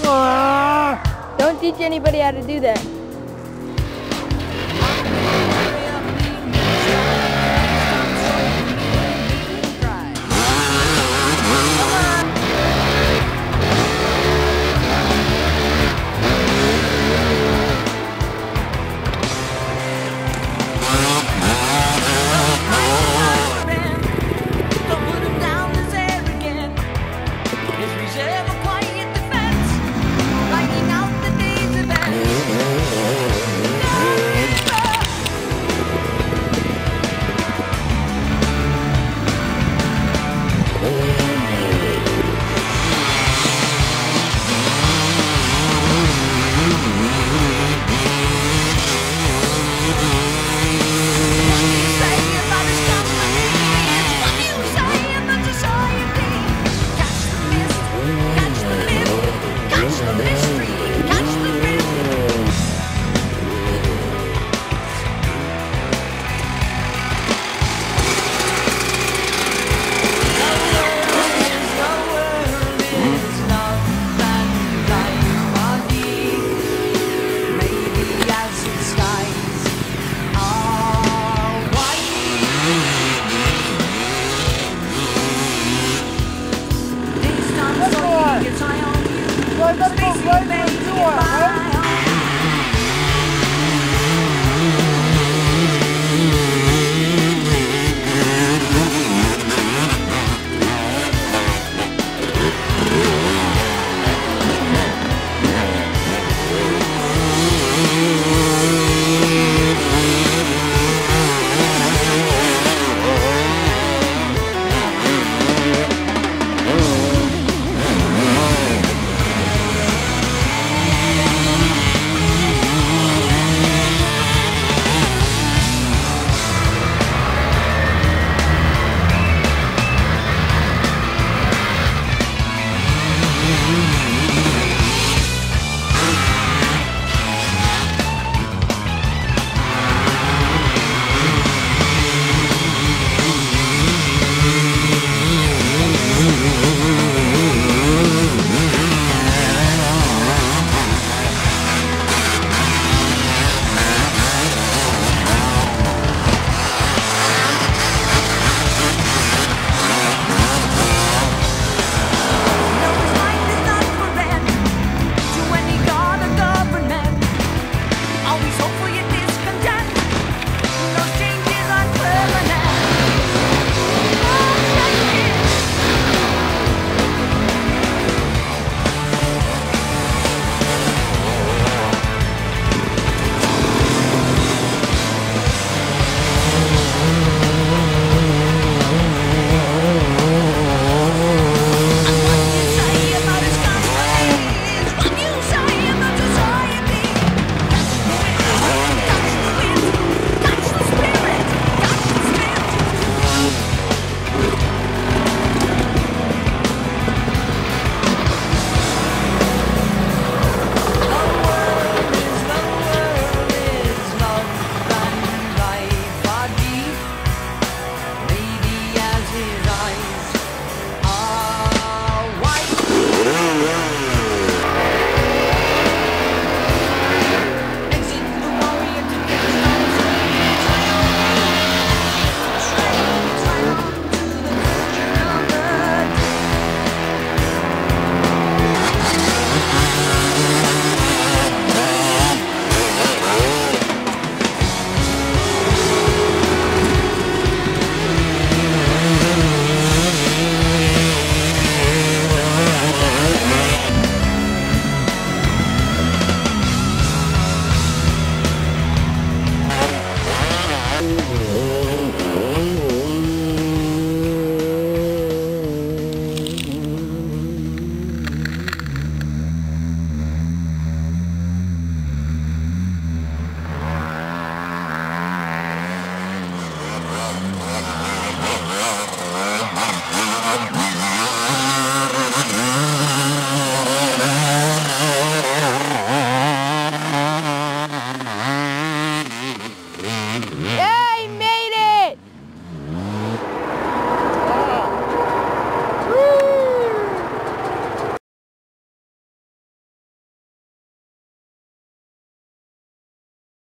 Ah! Don't teach anybody how to do that.